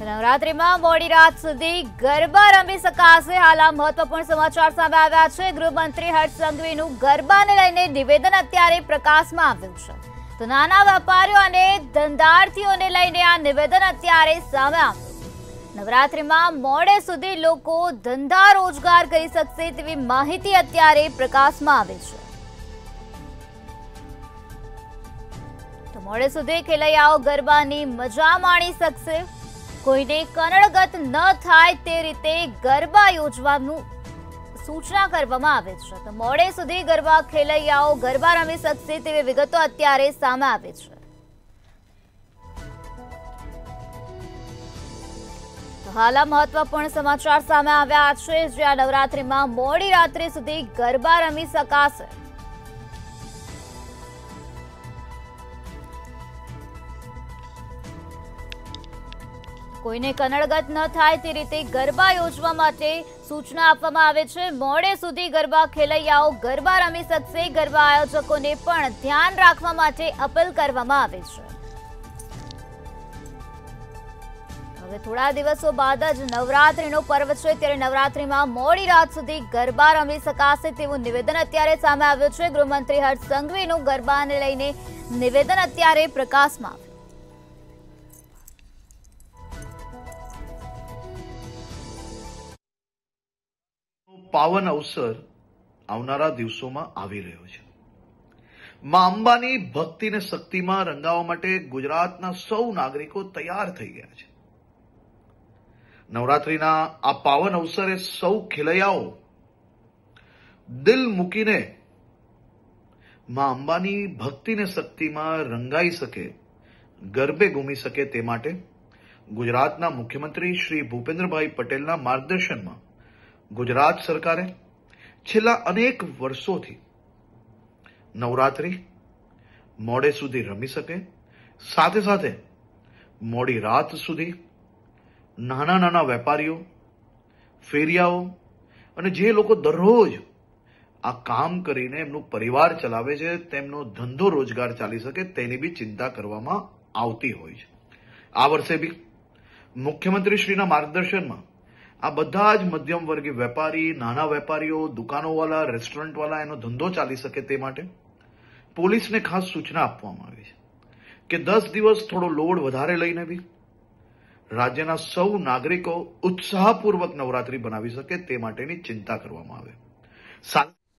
નવરાત્રીમાં મોડી રાત સુધી ગરબા રમી શકાશે. હાલ આ મહત્વપૂર્ણ સમાચાર સામે આવ્યા છે. ગૃહમંત્રી હર્ષ સંઘવીનું ગરબાને લઈને નિવેદન અત્યારે પ્રકાશમાં આવ્યું છે. તો નાના વેપારીઓ અને ધંધાર્થીઓને લઈને આ નિવેદન અત્યારે સામે આવ્યું. નવરાત્રીમાં મોડે સુધી લોકો ધંધા રોજગાર કરી શકશે તેવી માહિતી અત્યારે પ્રકાશમાં આવે છે. તો મોડે સુધી ખેલૈયાઓ ગરબાની મજા માણી શકશે. કોઈને કનડગત ન થાય તે રીતે ગરબા યોજવાનું સૂચના કરવામાં આવે છે. તો મોડે સુધી ગરબા ખેલૈયાઓ ગરબા રમી શકશે તેવી વિગતો અત્યારે સામે આવે છે. હાલ મહત્વપૂર્ણ સમાચાર સામે આવ્યા છે. જ્યાં નવરાત્રીમાં મોડી રાત્રે સુધી ગરબા રમી શકાશે. કોઈને કનડગત ન થાય તે રીતે ગરબા યોજવા માટે સૂચના આપવામાં આવે છે. મોડે સુધી ગરબા ખેલૈયાઓ, ગરબા રમી શકશે. ગરબા આયોજકોને પણ ધ્યાન રાખવા માટે અપીલ કરવામાં આવે છે. હવે થોડા દિવસો બાદ જ નવરાત્રીનો પર્વ છે. ત્યારે નવરાત્રીમાં મોડી રાત સુધી ગરબા રમી શકાશે તેવું નિવેદન અત્યારે સામે આવ્યું છે. ગૃહમંત્રી હર્ષ સંઘવીનું ગરબાને લઈને નિવેદન અત્યારે પ્રકાશમાં આવ્યું પાવન અવસર આવનારા દિવસોમાં આવી રહ્યો છે. મા અંબાની ભક્તિ અને શક્તિમાં રંગાવવા માટે ગુજરાતના સૌ નાગરિકો તૈયાર થઈ ગયા છે. નવરાત્રીના આ પાવન અવસરે સૌ ખેલૈયાઓ દિલ મૂકીને મા અંબાની ભક્તિ અને શક્તિમાં રંગાઈ શકે, ગરબે ઘૂમી શકે તે માટે ગુજરાતના મુખ્યમંત્રી શ્રી ભૂપેન્દ્રભાઈ પટેલના માર્ગદર્શનમાં ગુજરાત સરકારે છેલ્લા અનેક વર્ષોથી નવરાત્રી મોડે સુધી રમી શકે, સાથે સાથે મોડી રાત સુધી નાના નાના વેપારીઓ, ફેરિયાઓ અને જે લોકો દરરોજ આ કામ કરીને એમનું પરિવાર ચલાવે છે, તેમનો ધંધો રોજગાર ચાલી શકે તેની બી ચિંતા કરવામાં આવતી હોય છે. આ વર્ષે બી મુખ્યમંત્રીશ્રીના માર્ગદર્શનમાં આ બધા જ મધ્યમ વર્ગીય વેપારી, નાના વેપારીઓ દુકાનોવાળા રેસ્ટોરન્ટવાળા એનો ધંધો ચાલી શકે તે માટે પોલીસને ખાસ સૂચના આપવામાં આવી છે કે દસ દિવસ થોડો લોડ વધારે લઈને બી રાજ્યના સૌ નાગરિકો ઉત્સાહપૂર્વક નવરાત્રી બનાવી શકે તે માટેની ચિંતા કરવામાં આવે.